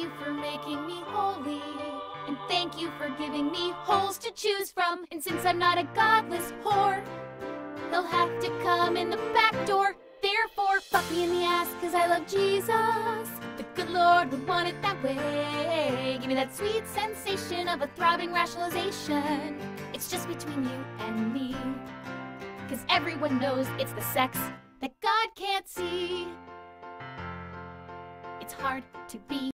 you for making me holy. And thank you for giving me holes to choose from. And since I'm not a godless whore, they'll have to come in the back door. Therefore, fuck me in the ass, cause I love Jesus. The good Lord would want it that way. Give me that sweet sensation of a throbbing rationalization. It's just between you and me. Cause everyone knows it's the sex that God can't see. It's hard to be